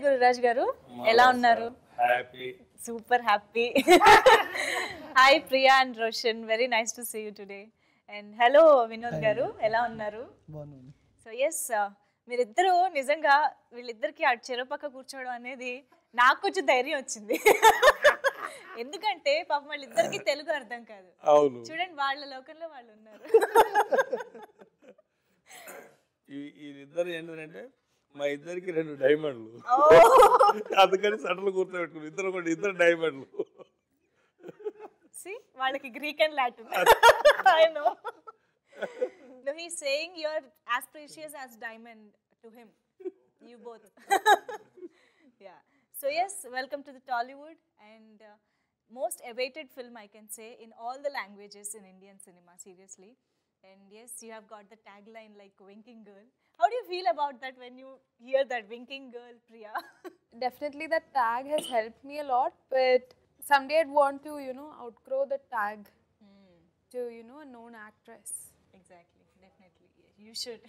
గురురాజ్ గారు ఎలా ఉన్నారు? Happy super happy hi Priya and Roshan very nice to see you today and hello Vinod garu. ఎలా ఉన్నారు? So yes మీరిద్దరూ నిజంగా వీళ్ళిద్దరికి అటు చెరుపక్క కూర్చోవడం అనేది నాకు కొంచెం ధైర్యం వచ్చింది. ఎందుకంటే పాపం వాళ్ళిద్దరికి తెలుగు అర్థం కాదు. అవును. చూడండి వాళ్ళ లోకంలో వాళ్ళు ఉన్నారు. ఈ- వీళ్ళిద్దరు ఏంటంటే మా ఇద్దరికి రెండు డైమండ్లు అందుకని సటలు కూర్చోబెట్టుకుని ఇద్దరు కూడా ఇద్దరు డైమండ్లు వాళ్ళకి Greek and Latin I know No, he's saying you're as precious as diamond to him. You both. yeah. So yes, welcome to the Tollywood and uh, most awaited film I can say in all the languages in Indian cinema. Seriously. And yes, you have got the tagline like winking girl. How do you feel about that when you hear that winking girl, Priya? Definitely, that tag has helped me a lot, but someday I'd want to, you know, outgrow the tag to, you know, a known actress. Exactly, definitely. You should.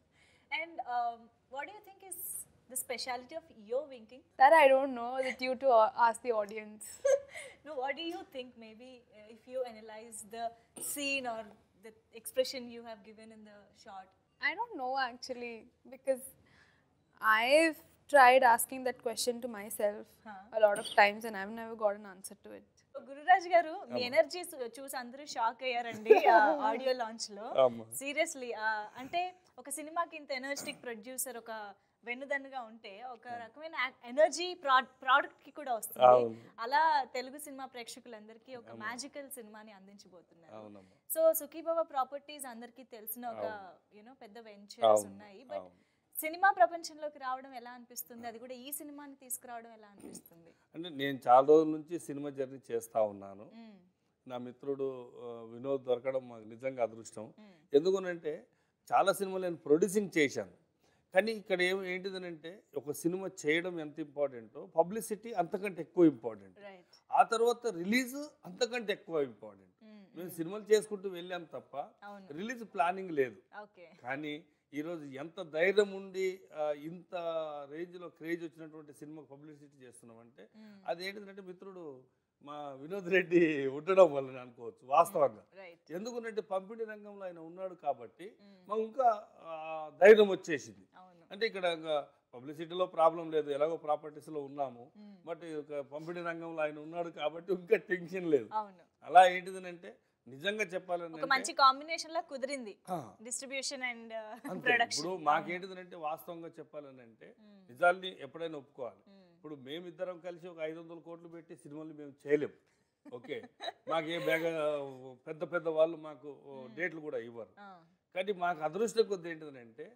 and um, what do you think is the speciality of your winking? That I don't know, that you to uh, ask the audience. no, what do you think? Maybe uh, if you analyze the scene or the expression you have given in the shot. I don't know actually, because I've tried asking that question to myself a lot of times and I've never got an answer to it. Gururaj garu me energy చూసి అందరూ shock అయ్యారండి audio లాంచ్లో. Seriously అంటే ఒక సినిమాకి ఇంత energetic producer ఒక వెన్నుదన్నుగా ఉంటే ఒక రకమైన ఎనర్జీ ప్రోడక్ట్కి కూడా వస్తుంది. అలా తెలుగు సినిమా ప్రేక్షకులందరికీ ఒక మ్యాజికల్ సినిమాని అందించబోతున్నారు. సో సుఖీబాబా ప్రాపర్టీస్ అందరికీ తెలిసిన ఒక యూనో పెద్ద వెంచర్స్ ఉన్నాయి. బట్. సినిమా ప్రపంచంలోకి రావడం ఎలా అనిపిస్తుంది? అది కూడా ఈ సినిమాని తీసుకురావడం ఎలా అనిపిస్తుంది? అంటే నేను చాలా రోజుల నుంచి సినిమా జర్నీ చేస్తా ఉన్నాను. నా మిత్రుడు వినోద్ దొరకడం మాకు నిజంగా అదృష్టం. ఎందుకనంటే చాలా సినిమాలు నేను ప్రొడ్యూసింగ్ చేశాను. కానీ ఇక్కడ ఏం ఏంటిదనంటే ఒక సినిమా చేయడం ఎంత ఇంపార్టెంటో పబ్లిసిటీ అంతకంటే ఎక్కువ ఇంపార్టెంట్. రైట్ ఆ తర్వాత రిలీజ్ అంతకంటే ఎక్కువ ఇంపార్టెంట్. మేము సినిమాలు చేసుకుంటూ వెళ్ళాం తప్ప. రిలీజ్ ప్లానింగ్ లేదు. కానీ ఈరోజు ఎంత ధైర్యం ఉండి ఇంత రేంజ్లో క్రేజ్ వచ్చినటువంటి సినిమాకి పబ్లిసిటీ చేస్తున్నామంటే అది ఏంటిదంటే మిత్రుడు మా వినోద్ రెడ్డి ఉండడం వల్ల అనుకోవచ్చు వాస్తవంగా. ఎందుకంటే పంపిణీ రంగంలో ఆయన ఉన్నాడు కాబట్టి మాకు ఇంకా ధైర్యం వచ్చేసింది. అంటే ఇక్కడ పబ్లిసిటీలో ప్రాబ్లం లేదు. ఎలాగో ప్రాపర్టీస్లో ఉన్నాము. బట్ పంపిణీ రంగంలో ఆయన ఉన్నాడు కాబట్టి ఇంకా టెన్షన్ లేదు. అలా ఏంటిదనంటే నిజంగా చెప్పాలంటే మంచి కాంబినేషన్ లా కుదిరింది. డిస్ట్రిబ్యూషన్ అండ్ అంతే. ప్రొడక్షన్ ఇప్పుడు మాకేంటిదంటే వాస్తవంగా చెప్పాలని అంటే నిజాల్ని ఎప్పుడైనా ఒప్పుకోవాలి. ఇప్పుడు మేమిద్దరం కలిసి ఒక ఐదు వందల కోట్లు పెట్టి సినిమాలు మేము చేయలేం. ఓకే. మాకు ఏ బేగ పెద్ద పెద్ద వాళ్ళు మాకు డేట్లు కూడా ఇవ్వరు. కానీ మాకు అదృష్టం కొద్ది ఏంటిదంటే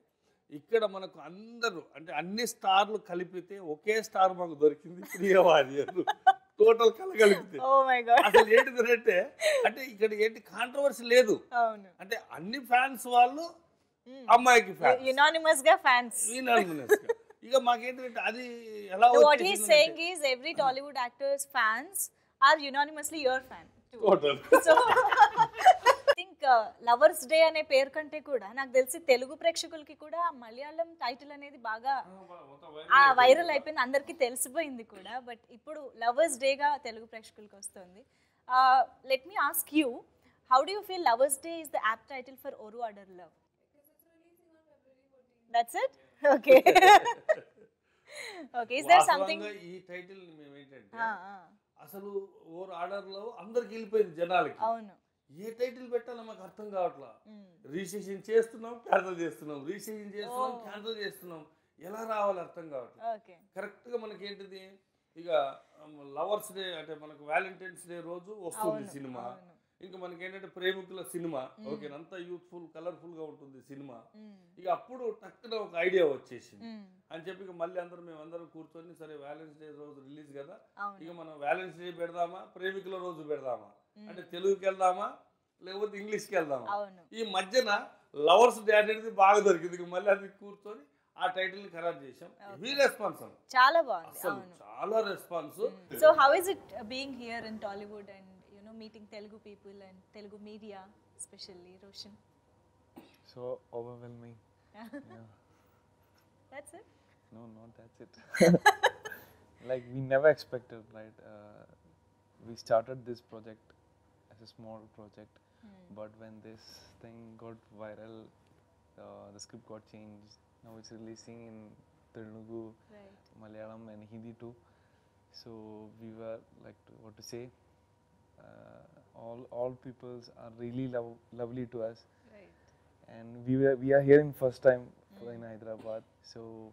ఇక్కడ మనకు అందరూ అంటే అన్ని స్టార్లు కలిపితే ఒకే స్టార్ మాకు దొరికింది ప్రియవాది టోటల్ కలగలిపితే. గాడ్ అసలు ఏంటిదంటే అంటే ఇక్కడ ఏంటి కాంట్రవర్సీ లేదు. అంటే అన్ని ఫ్యాన్స్ వాళ్ళు అమ్మాయికి ఫ్యాన్స్ యునానిమస్గా ఫ్యాన్స్ ఇక మాకేంటంటే అది ఎలా what he saying is every Tollywood actors fans are unanimously your fan total so think lovers day అనే పేరు కంటే కూడా నాకు తెలిసి తెలుగు ప్రేక్షకులకి కూడా మలయాళం టైటిల్ అనేది బాగా ఆ వైరల్ అయిపోయింది అందరికీ తెలిసిపోయింది కూడా. బట్ ఇప్పుడు లవర్స్ డేగా తెలుగు ప్రేక్షకులకి వస్తుంది. Let me ask you how do you feel lovers day is the app title for our order love? That's it okay okay is there something ఈ టైటిల్ మేము ఏంటంటే అసలు ఓవర్ ఆర్డర్లో అందరికి వెళ్ళిపోయింది జనాలకి. అవును. ఏ టైటిల్ పెట్టాలో మాకు అర్థం కావట్లా. రిజిస్ట్రేషన్ చేస్తున్నాం క్యాన్సిల్ చేస్తున్నాం. రిజిస్ట్రేషన్ చేస్తున్నాం క్యాన్సిల్ చేస్తున్నాం. ఎలా రావాలి అర్థం కావట్లేదు ఓకే. కరెక్ట్గా మనకి ఏంటిది? ఇక లవర్స్ డే అంటే మనకు వ్యాలంటైన్స్ డే రోజు వస్తుంది సినిమా. ఇంకా మనకి ఏంటంటే ప్రేమికుల సినిమా. ఓకే అంతా యూత్ఫుల్ కలర్ఫుల్గా ఉంటుంది సినిమా. ఇక అప్పుడు టక్కున ఒక ఐడియా వచ్చేసింది. అని చెప్పి ఇక మళ్ళీ అందరం మేము అందరం కూర్చొని సరే వ్యాలెన్స్ డే రోజు రిలీజ్ కదా. ఇక మనం వ్యాలెన్స్ డే పెడదామా? ప్రేమికుల రోజు పెడదామా? అంటే తెలుగుకి వెళ్దామా లేకపోతే ఇంగ్లీష్కి వెళ్దామా అవును. ఈ మధ్యన లవర్స్ డే అనేది బాగా దొరికింది. మళ్ళీ అది కూర్చొని ఆ టైటిల్ని ఖరారు చేసాం హెవీ రెస్పాన్స్? చాలా బాగుంది. చాలా response. So how is it being here in Tollywood and you know meeting Telugu people and Telugu media especially Roshan So overwhelming. That's it not that's it. like we never expected, right? Uh, we started this project as a small project, but when this thing got viral, uh, the script got changed. Now it's releasing in Telugu, Right. Malayalam, and Hindi too. So we were like, to, what to say? Uh, all all peoples are really lov- lovely to us Right. and we were we are here in first time for in Hyderabad. So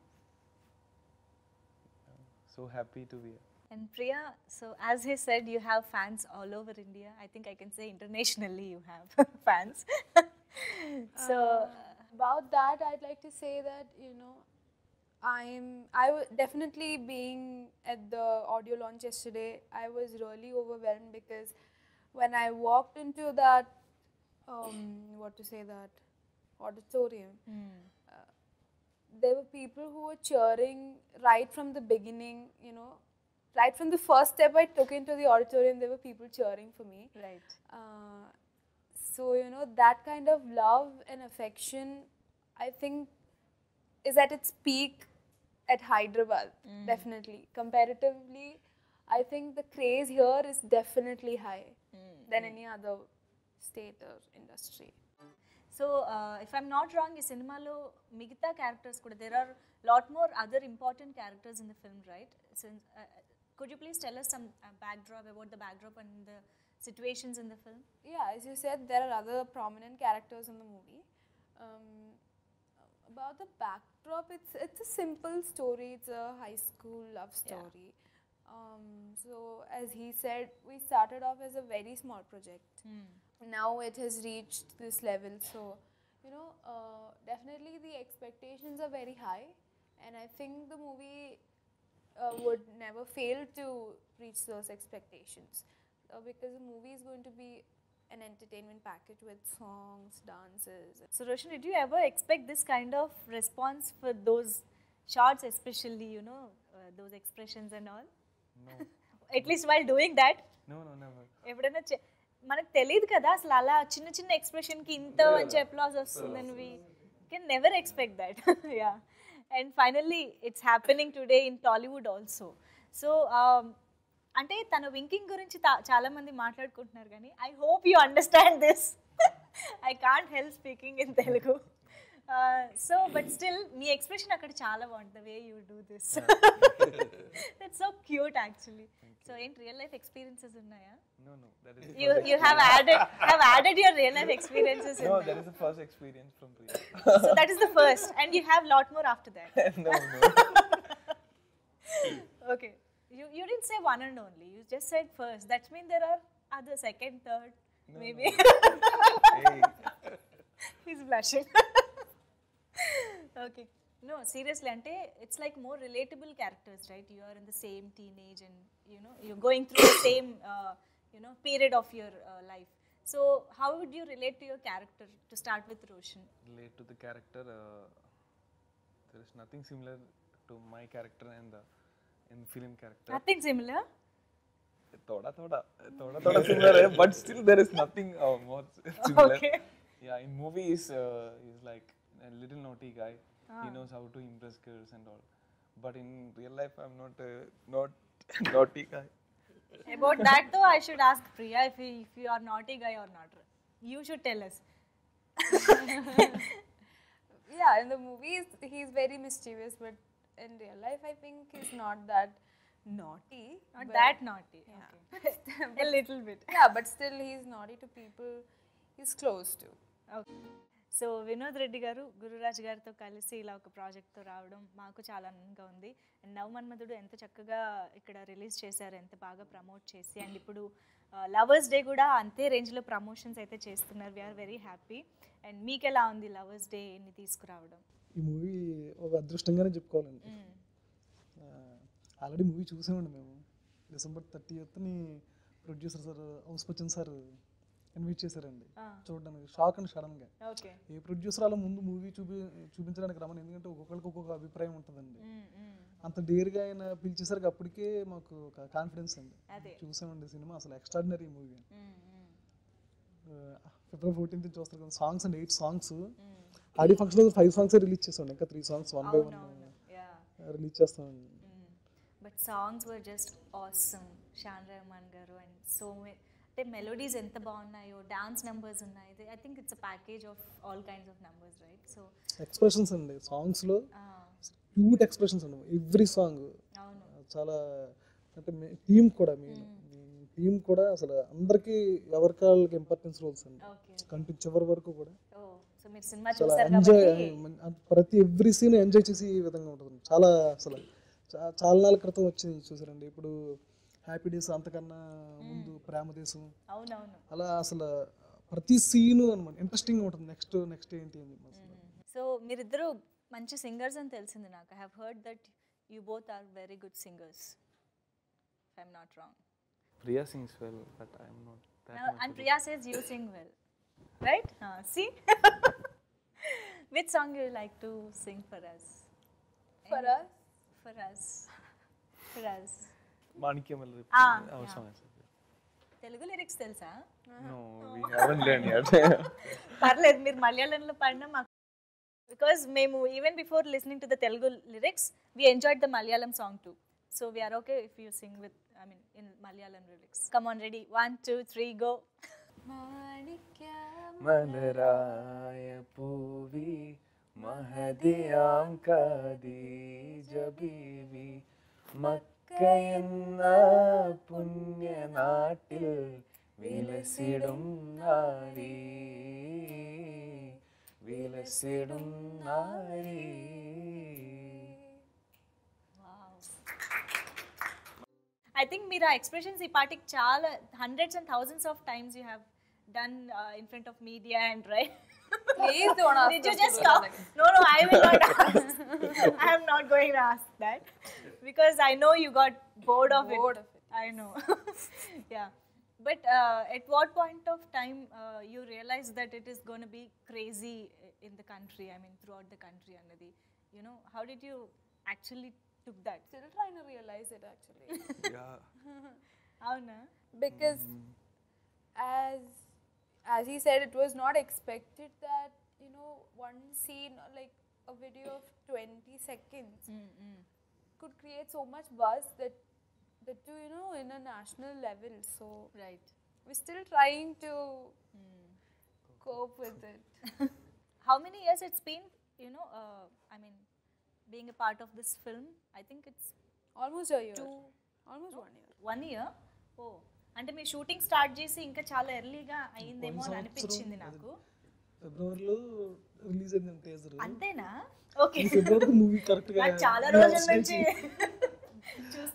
so happy to be here. And Priya, so as he said, you have fans all over India. I think I can say internationally you have fans. so, about that i'd like to say that you know i'm i was definitely being at the audio launch yesterday i was really overwhelmed because when i walked into that um, what to say that auditorium uh, there were people who were cheering right from the beginning you know right from the first step i took into the auditorium there were people cheering for me right. uh, so you know that kind of love and affection i think is at its peak at hyderabad definitely comparatively i think the craze here is definitely high than any other state or industry so if I'm not wrong ఈ సినిమాలో మిగతా characters కూడా there are lot more other important characters in the film right could you please tell us some uh, backdrop about the backdrop and the situations in the film? Yeah, as you said, there are other prominent characters in the movie. Um, about the backdrop, it's it's a simple story. It's a high school love story. Yeah. Um, so as he said, we started off as a very small project. Mm. Now it has reached this level. So you know, uh, definitely the expectations are very high, and I think the movie uh, would never fail to reach those expectations uh, because the movie is going to be an entertainment package with songs dances So Roshan, did you ever expect this kind of response for those shots, especially you know uh, those expressions and all? No, At least while doing that, no, no, never. ఎప్పుడైనా మనకు తెలియదు కదా అసలు అలా చిన్న చిన్న ఎక్స్ప్రెషన్కి ఇంత మంచి అప్లాస్ వస్తుందని we can never expect that ya and finally it's happening today in Tollywood also so అంటే తన వింకింగ్ గురించి చాలా మంది మాట్లాడుకుంటున్నారు కానీ I hope you understand this I can't help speaking in Telugu so but still me expression అక్కడ చాలా బాగుంటుంది way you do this that's so cute actually so ఏంటి రియల్ లైఫ్ ఎక్స్పీరియన్సెస్ ఉన్నాయా No, no, that is. the you first you have added have added your real life experiences in No, that. that is the first experience from Priya. so that is the first and you have lot more after that no, no. okay you you didn't say one and only you just said first that means there are other second third maybe hey, he's blushing okay no seriously ante it's like more relatable characters right you are in the same teenage and you know you're going through the same uh, you know period of your uh, life so how would you relate to your character to start with roshan relate to the character. Uh, there is nothing similar to my character and the in film character. nothing similar Thoda, thoda, thoda, thoda similar, eh, but still there is nothing uh, more similar. Okay. Yeah, in movies, uh, he's like a little naughty guy. He ah. knows how to impress girls and all. But in real life, I'm not a not naughty guy. About that though, I should ask Priya if, he, if you are naughty guy or not. You should tell us. yeah in the movies he's very mischievous but in real life i think he's not that naughty Not that naughty. yeah. Okay. A little bit. yeah but still he's naughty to people he's close to okay so Vinod Reddy garu Gururaj గారితో కలిసి ఇలా ఒక ప్రాజెక్ట్తో రావడం మాకు చాలా ఆనందంగా ఉంది. And నవమన్మధుడు ఎంత చక్కగా ఇక్కడ రిలీజ్ చేశారు ఎంత బాగా ప్రమోట్ చేసి అండ్ ఇప్పుడు లవర్స్ డే కూడా అంతే రేంజ్లో ప్రమోషన్స్ అయితే చేస్తున్నారు. వీఆర్ వెరీ హ్యాపీ అండ్ మీకు ఎలా ఉంది లవర్స్ డేని తీసుకురావడం? ఈ మూవీ ఒక అదృష్టంగానే చెప్పుకోవాలండి. ఆల్రెడీ మూవీ చూసామండి మేము. December thirtieth producer sir house sir invite చేశారండి. చూడడానికి షాక్ అండ్ సడన్గా ఓకే. ఏ ప్రొడ్యూసర్ అలా ముందు మూవీ చూపి చూపించడానికి రమ్మని ఎందుకంటే ఒక్కొక్కరికి ఒక్కొక్క అభిప్రాయం ఉంటుందండి. అంత డేర్గా ఆయన పిలిచేసరికి అప్పటికే మాకు ఒక కాన్ఫిడెన్స్ అండి. చూసామండి సినిమా అసలు ఎక్స్ట్రాడినరీ మూవీ ఫిబ్రవరి ఫోర్టీన్త్ చూస్తారు కదా సాంగ్స్ అండి eight songs audio function five songs release చేసాం ఇంకా three songs one by one release చేస్తామండి. But songs were just awesome Shaan Rahman garu and so అంటే మెలోడీస్ ఎంత బాగున్నాయో డాన్స్ నెంబర్స్ ఉన్నాయి. I think it's a package of all kinds of numbers right so expressions అండి. సాంగ్స్లో cute expressions అండి every song చాలా అంటే టీం కూడా మెయిన్ టీం కూడా అసలు అందరికీ ఎవరికి వాళ్ళకి ఇంపార్టెన్స్ రోల్స్ అండి కంటి చివరి వరకు కూడా. ఓ సో మీరు సినిమా చాలా ఎంజాయ్ ప్రతి ఎవ్రీ సీన్ ఎంజాయ్ చేసి ఈ విధంగా ఉంటుంది. చాలా అసలు చాలా నాళ్ళ క్రితం వచ్చింది చూసారండి. ఇప్పుడు హ్యాపీ డేస్ అంతకన్నా ముందు ప్రేమ దేశం. అలా అసలు ప్రతి సీను అనమాట ఇంట్రెస్టింగ్ ఉంటుంది. నెక్స్ట్ నెక్స్ట్ ఏంటి అని. సో మీరిద్దరు మంచి సింగర్స్ అని తెలిసింది నాకు. I have heard that you both are very good singers I'm not wrong sings well, but I'm not that much. And Priya says you sing well right see which song you like to sing for us For us, for us for us Manikyam Ah, our yeah. song is Telugu lyrics తెలుసా No, we haven't learned yet. పర్లేదు మీరు మలయాళంలో పాడినా మాకు because మేము even before listening to the Telugu lyrics we enjoyed the Malayalam song too so we're okay if you sing with I mean in Malayalam lyrics come on ready one two three go മലരായ പൂവി മഹദിയാം ജബീവി മക്കയെന്ന പുണ്യനാട്ടിൽ വിലസിടും നാരി വിലസിടും നാരി I think మీరు ఆ expressions ఈ పాటికి చాలా hundreds and thousands of times you have done in front of media and right Please don't ask Did you just do stop? No, no, I will not ask. I am not going to ask that because I know you got bored of Bored it. of it, I know. yeah. But uh, at what point of time uh, you realize that it is going to be crazy in the country? I mean, throughout the country, Anadi. You know, how did you actually took that? Still trying to realize it actually. Yeah. Avuna? because as as he said, it was not expected that you know one scene like a video of 20 seconds mm-hmm. could create so much buzz that that to you know in a national level. So right, we're still trying to mm. cope with it. How many years it's been? You know, uh, I mean, being a part of this film, I think it's almost a year. Two, almost no, one year. One year. Oh, అంటే మీరు shooting start చేసి ఇంకా చాలా ఎర్లీగా అయ్యిందేమో అని అనిపించింది నాకు. ఫిబ్రవరిలో రిలీజ్ అయింది టేజర్ అంతేనా? ఓకే. ఫిబ్రవరి మూవీ కరెక్ట్గా చాలా రోజుల నుంచి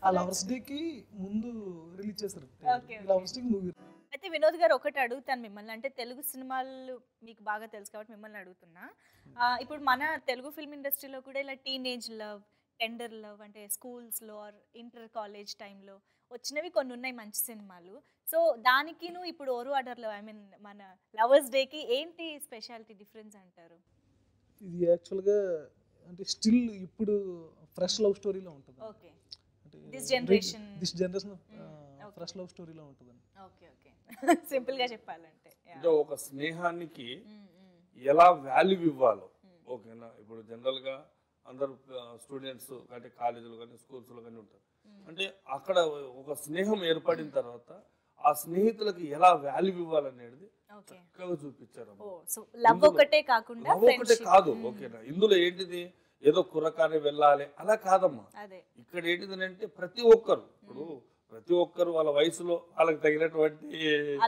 ఆ లవర్స్ డే కి ముందు release Okay, lovers day movie అయితే వినోద్ గారు ఒకటి అడుగుతాను మిమ్మల్ని. అంటే తెలుగు సినిమాలు మీకు బాగా తెలుసు కాబట్టి మిమ్మల్ని అడుగుతున్నా. ఆ, ఇప్పుడు మన తెలుగు ఫిల్మ్ ఇండస్ట్రీలో కూడా ఇలా టీనేజ్ లవ్ టెండర్ లవ్ అంటే స్కూల్స్లో ఆర్ ఇంటర్ కాలేజ్ టైంలో వచ్చినవి కొన్ని ఉన్నాయి మంచి సినిమాలు. సో దానికిను ఇప్పుడు ఓరు ఆర్డర్లో ఐ మీన్ మన లవర్స్ డేకి ఏంటి స్పెషాలిటీ డిఫరెన్స్ అంటారు? ఇది యాక్చువల్గా అంటే స్టిల్ ఇప్పుడు ఫ్రెష్ లవ్ స్టోరీలో ఉంటుంది okay. This generation. This generation fresh love స్టోరీలో ఉంటుందండి. Okay okay. సింపుల్గా చెప్పాలంటే Yeah. అంటే ఒక స్నేహానికి ఎలా వాల్యూ ఇవ్వాలో ఓకేనా? ఇప్పుడు జనరల్గా అందరు స్టూడెంట్స్ అంటే కాలేజీలో కానీ స్కూల్స్లో కానీ ఉంటారు. అంటే అక్కడ ఒక స్నేహం ఏర్పడిన తర్వాత ఆ స్నేహితులకి ఎలా వాల్యూ ఇవ్వాలనేది చక్కగా చూపించారు లవ్ ఒకటే కాకుండా కాదు ఓకేనా? ఇందులో ఏంటిది? ఏదో కుర్రకానే వెళ్ళాలి. అలా కాదమ్మా. ఇక్కడ ఏంటిది అంటే ప్రతి ఒక్కరు ఇప్పుడు ప్రతి ఒక్కరు వాళ్ళ వయసులో వాళ్ళకి తగినటువంటి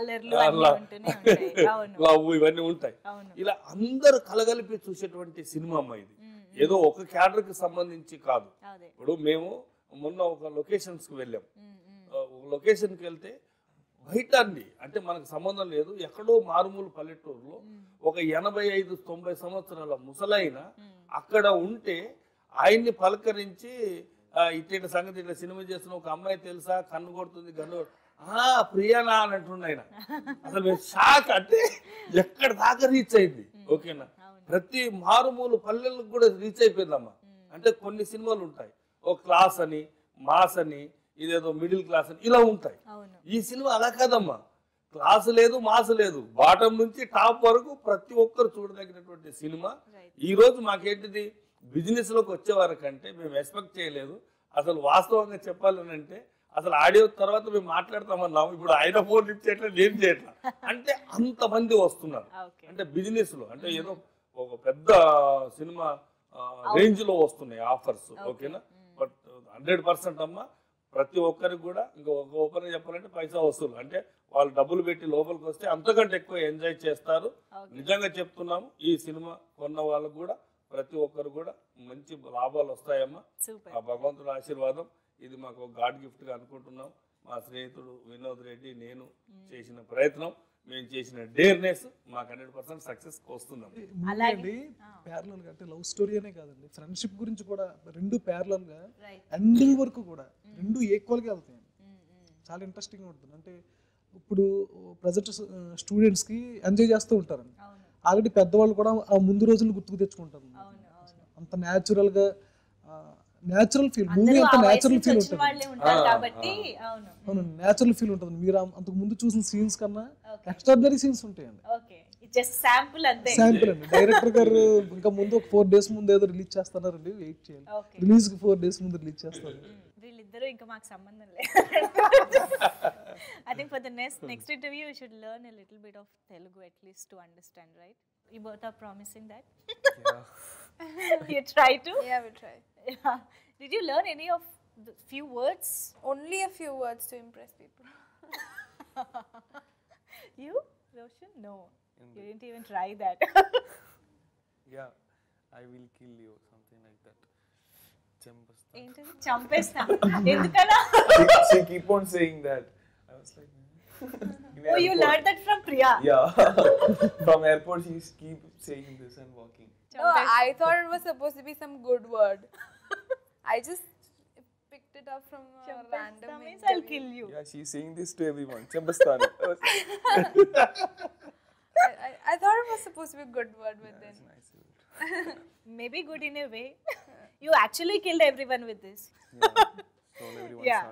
లవ్ ఇవన్నీ ఉంటాయి. ఇలా అందరు కలగలిపి చూసేటువంటి సినిమా అమ్మ ఇది. ఏదో ఒక క్యాడర్కి సంబంధించి కాదు. ఇప్పుడు మేము మొన్న ఒక లొకేషన్స్కి వెళ్ళాం. ఉమ్, ఉమ్. ఆ, ఒక లొకేషన్కి వెళ్తే బయట అంటే మనకు సంబంధం లేదు ఎక్కడో మారుమూల పల్లెటూరులో ఒక ఎనభై ఐదు తొంభై సంవత్సరాల ముసలైన అక్కడ ఉంటే ఆయన్ని పలకరించి ఆ, ఇట్టి సంగతి ఇట్లా సినిమా చేస్తున్న ఒక అమ్మాయి తెలుసా కన్ను కొడుతుంది గన్ను ఆ ప్రియానా అని అంటుండే ఆయన. అసలు మేము షాక్ అంటే ఎక్కడ దాకా రీచ్ అయింది? ఓకేనా? ప్రతి మారుమూల పల్లెలకు కూడా రీచ్ అయిపోయిందమ్మా. అంటే కొన్ని సినిమాలు ఉంటాయి. ఓ క్లాస్ అని మాస్ అని ఇదేదో మిడిల్ క్లాస్ అని ఇలా ఉంటాయి. ఈ సినిమా అలా కాదమ్మా. క్లాస్ లేదు మాస్ లేదు. బాటం నుంచి టాప్ వరకు ప్రతి ఒక్కరు చూడదగినటువంటి సినిమా. ఈ రోజు మాకేంటిది? బిజినెస్లోకి వచ్చే వరకంటే మేము ఎక్స్పెక్ట్ చేయలేదు. అసలు వాస్తవంగా చెప్పాలని అంటే అసలు ఆడియో తర్వాత మేము మాట్లాడతామన్నాము ఇప్పుడు ఆయన ఫోన్ లిఫ్ట్ చేయట్లేదు నేను చేయట్లా. అంటే అంతమంది వస్తున్నారు. అంటే బిజినెస్లో అంటే ఏదో ఒక పెద్ద సినిమా రేంజ్లో వస్తున్నాయి ఆఫర్స్ ఓకేనా? హండ్రెడ్ పర్సెంట్ అమ్మా. ప్రతి ఒక్కరికి కూడా ఇంకా ఒక ఒక్కరికి చెప్పాలంటే పైసా వసూలు. అంటే వాళ్ళు డబ్బులు పెట్టి లోపలికి వస్తే అంతకంటే ఎక్కువ ఎంజాయ్ చేస్తారు. నిజంగా చెప్తున్నాము ఈ సినిమా కొన్న వాళ్ళకు కూడా ప్రతి ఒక్కరు కూడా మంచి లాభాలు వస్తాయమ్మా. ఆ భగవంతుడి ఆశీర్వాదం. ఇది మాకు గాడ్ గిఫ్ట్గా అనుకుంటున్నాం. మా స్నేహితుడు వినోద్ రెడ్డి నేను చేసిన ప్రయత్నం. మేము చేసిన డేర్నెస్ మాకు హండ్రెడ్ పర్సెంట్ సక్సెస్ అలాగే. అండి ప్యారలల్గా అంటే లవ్ స్టోరీ అనే కాదండి ఫ్రెండ్షిప్ గురించి కూడా రెండు ప్యారలల్గా ఎండింగ్ వరకు కూడా రెండు ఈక్వల్గా వెళ్తాయి చాలా ఇంట్రెస్టింగ్ ఉంటుంది. అంటే ఇప్పుడు ప్రజెంట్ స్టూడెంట్స్కి ఎంజాయ్ చేస్తూ ఉంటారండి. ఆల్రెడీ పెద్దవాళ్ళు కూడా ఆ ముందు రోజులు గుర్తుకు తెచ్చుకుంటారు. అవును అవును. అంత న్యాచురల్గా న్యాచురల్ ఫీల్ మూవీ అంత ఆ వయసు న్యాచురల్ నుంచి ఫీల్ ఉంటుంది. వాళ్ళే ఉంటారు కాబట్టి అవును. అవును న్యాచురల్ ఫీల్ ఉంటుంది. మీరు అంతకు ముందు చూసిన సీన్స్ కన్నా. ఎక్స్ట్రాడినరీ సీన్స్ ఉంటాయండి. ఓకే. జస్ట్ శాంపుల్ అంతే. శాంపుల్ అండి. డైరెక్టర్ గారు ఇంకా ముందు ఒక ఫోర్ డేస్ ముందు ఏదో రిలీజ్ చేస్తున్నారండి. వెయిట్ చేయాలి రిలీజ్కి ఫోర్ డేస్ ముందు రిలీజ్ చేస్తారు. వీళ్ళిద్దరూ ఇంకా మాకు సంబంధం లేదు. I think for the next next interview you should learn a little bit of Telugu at least to understand right you both are promising that you try to Did you learn any of the few words? Only a few words to impress people. you, Roshan? No. You didn't even try that. yeah, I will kill you, something like that. Champestan. Champestan. she, she keep on saying that. I was like, oh, airport. you learned that from Priya. Yeah. from airport, she keep saying this and walking. No, oh, I thought it was supposed to be some good word. I just picked it up from a random means interview. I'll kill you. Yeah, she's saying this to everyone. Champastana. Oh, I, I, I, thought it was supposed to be a good word, with yeah. Nice Maybe good in a way. you actually killed everyone with this. yeah. So, yeah.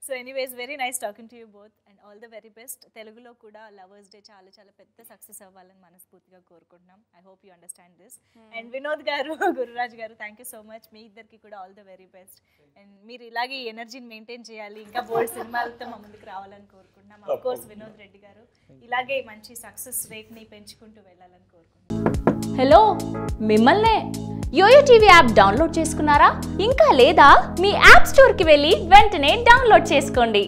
So, anyways, very nice talking to you both. All the very best. తెలుగులో కూడా lovers day చాలా చాలా పెద్ద success అవ్వాలని మనస్ఫూర్తిగా కోరుకుంటున్నాం. I hope you understand this and Vinod garu Gururaj garu thank you so much మీ ఇద్దరికి కూడా all the very best and మీరు ఇలాగే ఈ ఎనర్జీని మెయింటైన్ చేయాలి ఇంకా బోల్డ్ సినిమాలతో మా ముందుకు రావాలని కోరుకుంటున్నాం. అఫ్ కోర్స్ వినోద్ రెడ్డి గారు ఇలాగే మంచి సక్సెస్ రేట్ని పెంచుకుంటూ వెళ్ళాలని కోరుకుంటున్నాం. హలో మిమ్మల్నే యోయో టీవీ యాప్ డౌన్లోడ్ చేసుకున్నారా? ఇంకా లేదా? మీ యాప్ స్టోర్కి వెళ్ళి వెంటనే డౌన్లోడ్ చేసుకోండి.